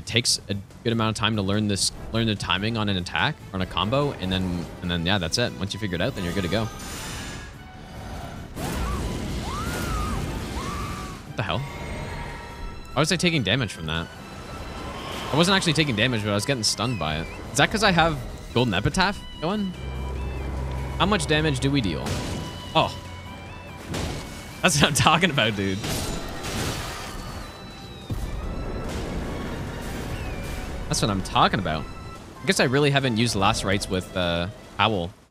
it takes a good amount of time to learn this, learn the timing on an attack or on a combo, and then and then yeah, that's it. Once you figure it out, then you're good to go. What the hell? Why was I taking damage from that? I wasn't actually taking damage, but I was getting stunned by it. Is that because I have Golden Epitaph going? How much damage do we deal? Oh. That's what I'm talking about, dude. That's what I'm talking about. I guess I really haven't used Last Rites with uh, Howl